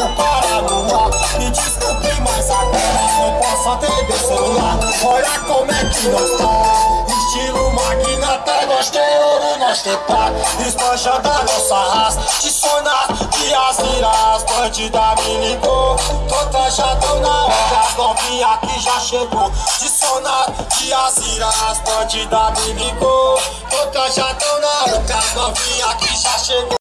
vamos para no ar Me desculpe, mas agora. Não posso atender celular. Olha como é que nós tá. Estilo magnata, nós tem ouro, nós tem prata Espanja da nossa raça De sonar, de as Bandida me ligou Tô tão na hora. As novinha que já chegou De sonar, de as Bandida me ligou